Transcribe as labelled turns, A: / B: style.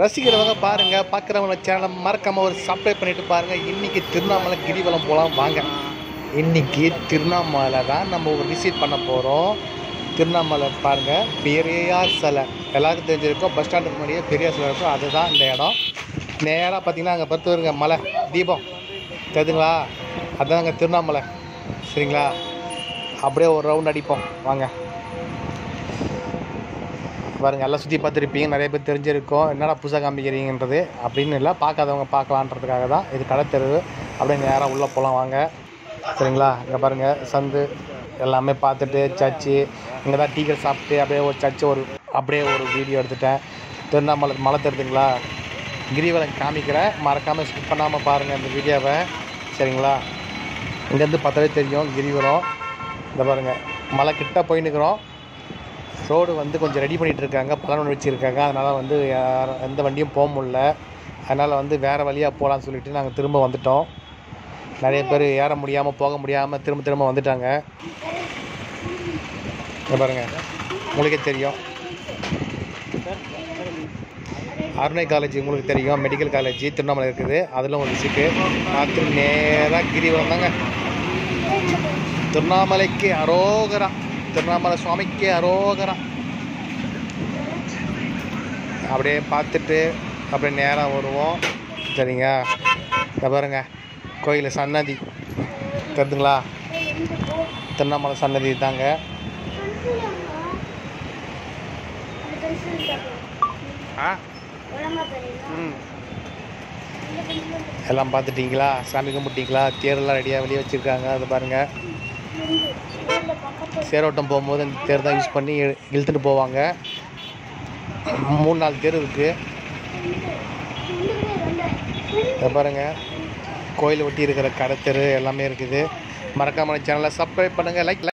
A: ரசிக்கிறவங்க பாருங்கள் பார்க்குறவங்க சேனலை மறக்காமல் ஒரு சப்ஸ்கிரைப் பண்ணிட்டு பாருங்கள் இன்றைக்கி திருவண்ணாமலை கிரிவலம் போகலாம் வாங்க. இன்றைக்கி திருவண்ணாமலை தான் நம்ம ஒரு விசிட் பண்ண போகிறோம் திருவண்ணாமலை பாருங்கள் பெரியார் சிலை. எல்லாருக்கும் தெரிஞ்சிருக்கோம். பஸ் ஸ்டாண்டுக்கு முன்னாடியே பெரியார் சிலை இருக்கும். அதுதான் இந்த இடம். நேராக பார்த்தீங்கன்னா அங்கே பொறுத்து வருங்க மலை தீபம். தெரியுதுங்களா அங்கே திருவண்ணாமலை. சரிங்களா? அப்படியே ஒரு ரவுண்ட் அடிப்போம். வாங்க. பாருங்கள் எல்லாம் சுற்றி பார்த்துருப்பீங்க. நிறைய பேர் தெரிஞ்சிருக்கும். என்னடா புதுசாக காமிக்கிறீங்கன்றது. அப்படின்னு இல்லை பார்க்காதவங்க பார்க்கலான்றதுக்காக தான் இது கடத்தெரு அப்படியே நேராக உள்ளே போகலாம் வாங்க. சரிங்களா? இங்கே பாருங்கள் சந்து எல்லாமே பார்த்துட்டு சர்ச்சு. இங்கே தான் டீக்கர் சாப்பிட்டு அப்படியே ஒரு சர்ச்சு ஒரு அப்படியே ஒரு வீடியோ எடுத்துட்டேன். திருவண்ணாமலை மலை தெரியுதுங்களா? கிரிவலம் காமிக்கிறேன். மறக்காமல் ஸ்கிப் பண்ணாமல் பாருங்கள் இந்த வீடியோவை சரிங்களா? இங்கேருந்து பார்த்தாலே தெரியும் கிரிவலம். இந்த பாருங்கள் மலை கிட்ட போயின்னுக்குறோம் ரோடு வந்து கொஞ்சம் ரெடி பண்ணிகிட்டு இருக்காங்க பலன் வச்சுருக்காங்க அதனால் வந்து எந்த வண்டியும் போக முடில அதனால் வந்து வேறு வழியாக போகலான்னு சொல்லிட்டு நாங்கள் திரும்ப வந்துட்டோம். நிறைய பேர் ஏற முடியாமல் போக முடியாமல் திரும்ப திரும்ப வந்துட்டாங்க. பாருங்க. உங்களுக்கே தெரியும். அருணை காலேஜ் உங்களுக்கு தெரியும். மெடிக்கல் காலேஜ் திருவண்ணாமலை இருக்குது. அதில் ஒரு விசிட்டு பார்த்து நேராக கிரிவலம் தாங்க. திருவண்ணாமலைக்கு அரோகரா. திருவண்ணாமலை சுவாமிக்கு அரோகரா அப்படியே பார்த்துட்டு அப்படியே நேராக வருவோம். சரிங்க. இந்த பாருங்க. கோயில் சன்னதி. தருதுங்களா திருவண்ணாமலை சன்னதி தாங்க. ஆ? ம். எல்லாம் பார்த்துட்டீங்களா? சாமி கும்பிட்டீங்களா? தேரெல்லாம் ரெடியாக வெளியே வச்சுருக்காங்க. அது பாருங்கள் சேரோட்டம் போகும்போது அந்த தேர் தான் யூஸ் பண்ணி இழுத்துட்டு போவாங்க. மூணு நாலு தேர் இருக்குது பாருங்கள் கோயில் ஒட்டி இருக்கிற கடை தெரு எல்லாமே இருக்குது. மறக்காமல் சேனலை சப்ஸ்கிரைப் பண்ணுங்கள் லைக்